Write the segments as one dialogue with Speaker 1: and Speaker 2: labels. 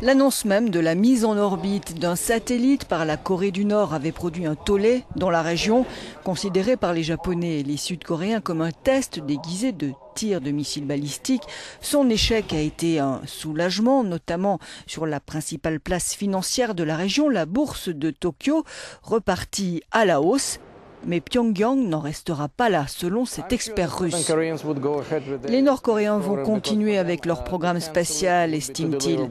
Speaker 1: L'annonce même de la mise en orbite d'un satellite par la Corée du Nord avait produit un tollé dans la région, considéré par les Japonais et les Sud-Coréens comme un test déguisé de tir de missiles balistiques. Son échec a été un soulagement, notamment sur la principale place financière de la région, la bourse de Tokyo, repartie à la hausse mais Pyongyang n'en restera pas là, selon cet expert russe. Les Nord-Coréens vont continuer avec leur programme spatial, estime-t-il.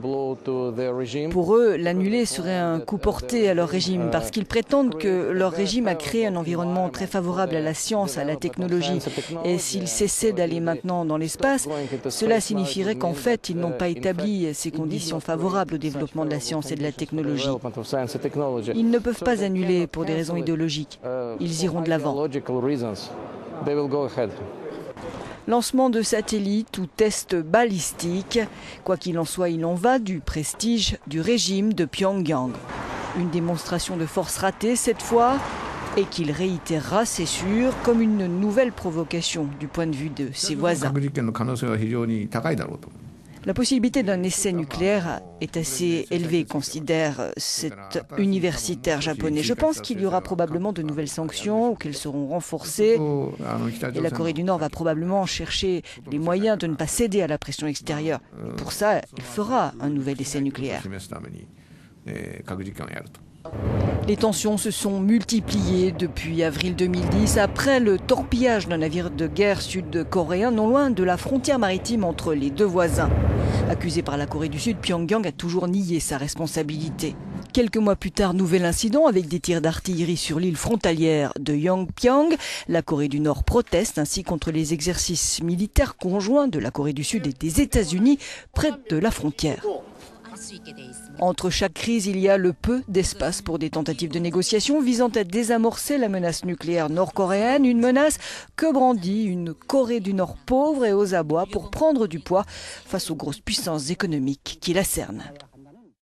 Speaker 1: Pour eux, l'annuler serait un coup porté à leur régime, parce qu'ils prétendent que leur régime a créé un environnement très favorable à la science, à la technologie. Et s'ils cessaient d'aller maintenant dans l'espace, cela signifierait qu'en fait, ils n'ont pas établi ces conditions favorables au développement de la science et de la technologie. Ils ne peuvent pas annuler pour des raisons idéologiques. Iront de l'avant. Lancement de satellites ou tests balistiques, quoi qu'il en soit, il en va du prestige du régime de Pyongyang. Une démonstration de force ratée cette fois et qu'il réitérera, c'est sûr, comme une nouvelle provocation du point de vue de ses voisins. La possibilité d'un essai nucléaire est assez élevée, considère cet universitaire japonais. Je pense qu'il y aura probablement de nouvelles sanctions ou qu'elles seront renforcées. Et la Corée du Nord va probablement chercher les moyens de ne pas céder à la pression extérieure. pour ça, il fera un nouvel essai nucléaire. Les tensions se sont multipliées depuis avril 2010 après le torpillage d'un navire de guerre sud-coréen non loin de la frontière maritime entre les deux voisins. Accusé par la Corée du Sud, Pyongyang a toujours nié sa responsabilité. Quelques mois plus tard, nouvel incident avec des tirs d'artillerie sur l'île frontalière de Yongpyong. La Corée du Nord proteste ainsi contre les exercices militaires conjoints de la Corée du Sud et des États-Unis près de la frontière. Entre chaque crise, il y a le peu d'espace pour des tentatives de négociation visant à désamorcer la menace nucléaire nord-coréenne, une menace que brandit une Corée du Nord pauvre et aux abois pour prendre du poids face aux grosses puissances économiques qui la cernent.